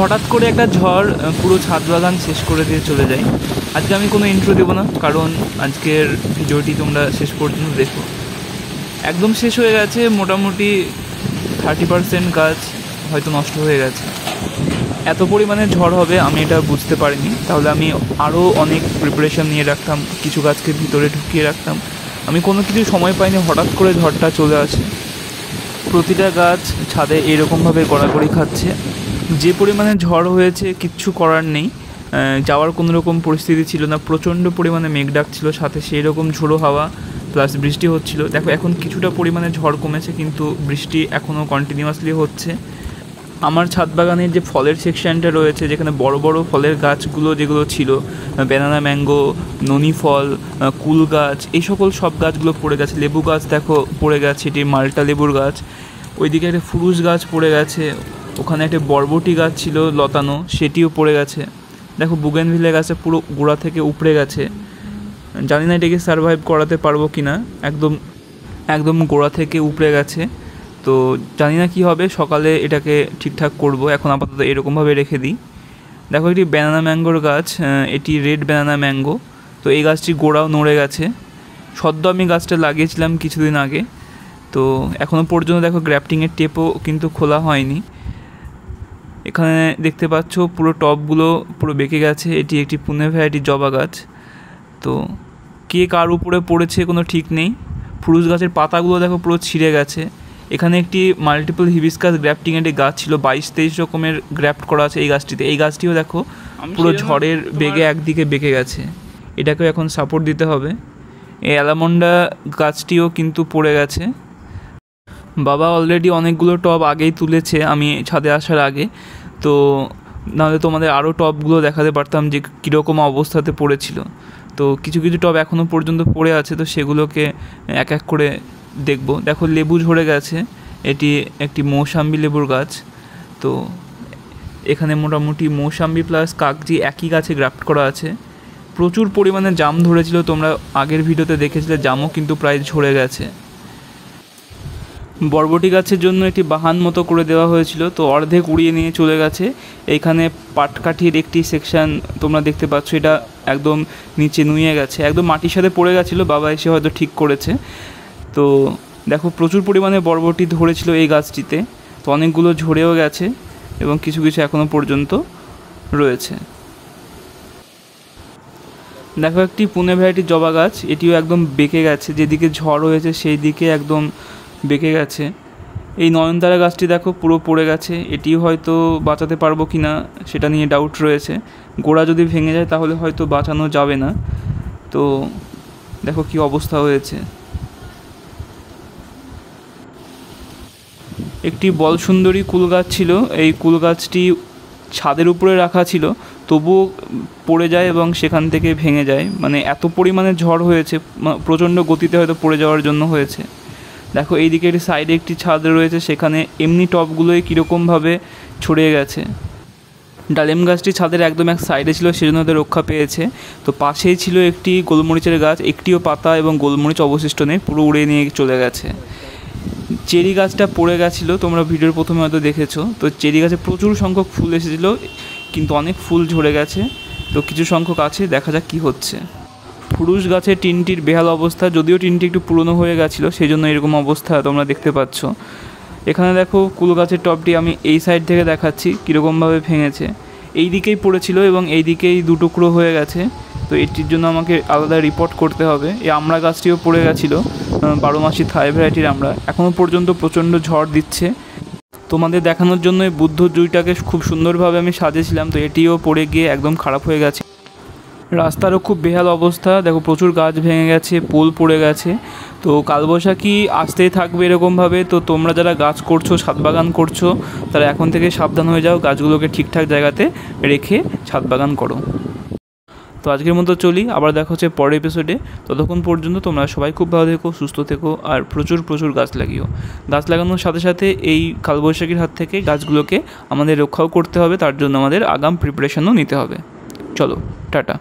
হঠাৎ করে একটা ঝড় পুরো ছাদ বাগান শেষ করে দিয়ে চলে যায়। আজকে আমি কোনো ইন্ট্রো দেবো না, কারণ আজকের ভিডিওটি তোমরা শেষ পর্যন্ত দেখো। একদম শেষ হয়ে গেছে, মোটামুটি থার্টি পার্সেন্ট গাছ হয়তো নষ্ট হয়ে গেছে। এত পরিমাণে ঝড় হবে, আমি এটা বুঝতে পারিনি। তাহলে আমি আরও অনেক প্রিপারেশন নিয়ে রাখতাম, কিছু গাছকে ভিতরে ঢুকিয়ে রাখতাম। আমি কোনো কিছু সময় পাইনি, হঠাৎ করে ঝড়টা চলে আসে। প্রতিটা গাছ ছাদে এরকমভাবে গড়াগড়ি খাচ্ছে। যে পরিমাণে ঝড় হয়েছে, কিচ্ছু করার নেই। যাওয়ার কোনো রকম পরিস্থিতি ছিল না, প্রচণ্ড পরিমাণে মেঘ ডাকছিল, সাথে সেই রকম ঝোড়ো হাওয়া প্লাস বৃষ্টি হচ্ছিল। দেখো, এখন কিছুটা পরিমাণে ঝড় কমেছে, কিন্তু বৃষ্টি এখনও কন্টিনিউয়াসলি হচ্ছে। আমার ছাদ বাগানের যে ফলের সেকশনটা রয়েছে, যেখানে বড় বড় ফলের গাছগুলো যেগুলো ছিল ব্যানানা ম্যাঙ্গো ননি ফল কুল গাছ, এই সকল সব গাছগুলো পড়ে গেছে। লেবু গাছ দেখো, পড়ে গেছে, এটি মাল্টা লেবুর গাছ। ওইদিকে একটা ফুরুস গাছ পড়ে গেছে, ওখানে একটা বরবটি গাছ ছিল লতানো, সেটিও পড়ে গেছে। দেখো, বুগেনভিলে গাছে পুরো গোড়া থেকে উপড়ে গেছে। জানি না এটাকে সার্ভাইভ করাতে পারব কি না একদম একদম গোড়া থেকে উপড়ে গেছে। তো জানি না কী হবে, সকালে এটাকে ঠিকঠাক করব। এখন আপাতত এরকমভাবে রেখে দিই। দেখো একটি ব্যানানা ম্যাঙ্গোর গাছ এটি রেড ব্যানানা ম্যাঙ্গো তো এই গাছটি গোড়াও নড়ে গেছে। সদ্য আমি গাছটা লাগিয়েছিলাম কিছুদিন আগে। তো এখনও পর্যন্ত দেখো গ্র্যাফটিংয়ের টেপও কিন্তু খোলা হয়নি। এখানে দেখতে পাচ্ছ পুরো টবগুলো পুরো বেঁকে গেছে। এটি একটি পুনে ভ্যারাইটি জবা গাছ। তো কে কার উপরে পড়েছে কোনো ঠিক নেই। ফুরুস গাছের পাতাগুলো দেখো পুরো ছিঁড়ে গেছে। এখানে একটি মাল্টিপল হিবিসকাস গ্র্যাফটিং এর গাছ ছিল বাইশ তেইশ রকমের গ্র্যাফট করা আছে এই গাছটিতে। এই গাছটিও দেখো পুরো ঝড়ের বেগে একদিকে বেঁকে গেছে। এটাকেও এখন সাপোর্ট দিতে হবে। এই অ্যালামন্ডা গাছটিও কিন্তু পড়ে গেছে। বাবা অলরেডি অনেকগুলো টব আগেই তুলেছে আমি ছাদে আসার আগে। তো নাহলে তোমাদের আরও টবগুলো দেখাতে পারতাম যে কীরকম অবস্থাতে পড়েছিল। তো কিছু কিছু টব এখনও পর্যন্ত পড়ে আছে তো সেগুলোকে এক এক করে দেখব। দেখো, লেবু ঝরে গেছে। এটি একটি মৌসাম্বি লেবুর গাছ। তো এখানে মোটামুটি মৌসাম্বি প্লাস কাগজি একই গাছে গ্রাফট করা আছে। প্রচুর পরিমাণে জাম ধরেছিল। তোমরা আগের ভিডিওতে দেখেছিলে, জামও কিন্তু প্রায় ঝরে গেছে। বরবটি গাছের জন্য একটি বাহান মতো করে দেওয়া হয়েছিল। তো অর্ধেক উড়িয়ে নিয়ে চলে গেছে। এইখানে পাটকাঠির একটি সেকশন তোমরা দেখতে পাচ্ছ। এটা একদম নিচে নুয়ে গেছে। একদম মাটির সাথে পড়ে গেছিল। বাবা এসে হয়তো ঠিক করেছে। তো দেখো প্রচুর পরিমাণে বরবটি ধরেছিল এই গাছটিতে, তো অনেকগুলো ঝরেও গেছে এবং কিছু কিছু এখনও পর্যন্ত রয়েছে। দেখো একটি পুনে ভ্যারাইটির জবা গাছ, এটিও একদম বেঁকে গেছে, যেদিকে ঝড় হয়েছে সেই দিকে একদম বেঁকে গেছে। এই নয়নতারা গাছটি দেখো পুরো পড়ে গেছে, এটিও হয়তো বাঁচাতে পারব কি না সেটা নিয়ে ডাউট রয়েছে। গোড়া যদি ভেঙে যায় তাহলে হয়তো বাঁচানো যাবে না। তো দেখো কি অবস্থা হয়েছে। একটি বল সুন্দরী কুল গাছ ছিল। এই কুল গাছটি ছাদের উপরে রাখা ছিল। তবুও পড়ে যায় এবং সেখান থেকে ভেঙে যায়। মানে এত পরিমাণে ঝড় হয়েছে প্রচণ্ড গতিতে হয়তো পড়ে যাওয়ার জন্য হয়েছে। দেখো, এইদিকে একটি সাইডে একটি ছাদ রয়েছে, সেখানে এমনি টবগুলোই কীরকমভাবে ছড়িয়ে গেছে। ডালিম গাছটি ছাদের একদম এক সাইডে ছিল, সেজন্য ওদের রক্ষা পেয়েছে। তো পাশেই ছিল একটি গোলমরিচের গাছ, একটিও পাতা এবং গোলমরিচ অবশিষ্ট নেই, পুরো উড়ে নিয়ে চলে গেছে। চেরি গাছটা পড়ে গেছিল, তোমরা ভিডিওর প্রথমে হয়তো দেখেছ। তো চেরি গাছে প্রচুর সংখ্যক ফুল এসেছিল, কিন্তু অনেক ফুল ঝরে গেছে। তো কিছু সংখ্যক আছে, দেখা যাক কী হচ্ছে। ফুরুষ গাছের টিনটির বেহাল অবস্থা, যদিও টিনটি একটু পুরনো হয়ে গেছিল সেই জন্য এরকম অবস্থা তোমরা দেখতে পাচ্ছ। এখানে দেখো, কুল গাছের টপটি আমি এই সাইড থেকে দেখাচ্ছি, কীরকমভাবে ভেঙেছে। এই দিকেই পড়েছিল এবং এই দিকেই দুটুকরো হয়ে গেছে। তো এটির জন্য আমাকে আলাদা রিপোর্ট করতে হবে। এই আমড়া গাছটিও পড়ে গেছিল। বারো মাসি থাই ভ্যারাইটির আমরা। এখনও পর্যন্ত প্রচণ্ড ঝড় দিচ্ছে। তোমাদের দেখানোর জন্য এই বুদ্ধ জুইটাকে খুব সুন্দরভাবে আমি সাজিয়েছিলাম, তো এটিও পড়ে গিয়ে একদম খারাপ হয়ে গেছে। রাস্তারও খুব বেহাল অবস্থা। দেখো, প্রচুর গাছ ভেঙে গেছে, পোল পড়ে গেছে। তো কালবৈশাখী আসতেই থাকবে এরকমভাবে। তো তোমরা যারা গাছ করছ ছাদ বাগান করছ, তারা এখন থেকে সাবধান হয়ে যাও। গাছগুলোকে ঠিকঠাক জায়গাতে রেখে ছাদ বাগান করো। তো আজকের মতো চলি, আবার দেখা হচ্ছে পরের এপিসোডে ততক্ষণ পর্যন্ত তোমরা সবাই খুব ভালো থেকো, সুস্থ থেকো, আর প্রচুর প্রচুর গাছ লাগিও। গাছ লাগানোর সাথে সাথে এই কালবৈশাখীর হাত থেকে গাছগুলোকে আমাদের রক্ষাও করতে হবে, তার জন্য আমাদের আগাম প্রিপারেশনও নিতে হবে। চলো, টাটা।